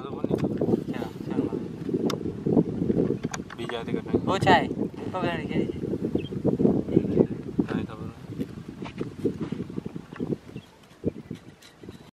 આમાં તો કોની ખબર ચાલો ચાલો બીજા હાથે કરતા ઓછા હે પકડી જાય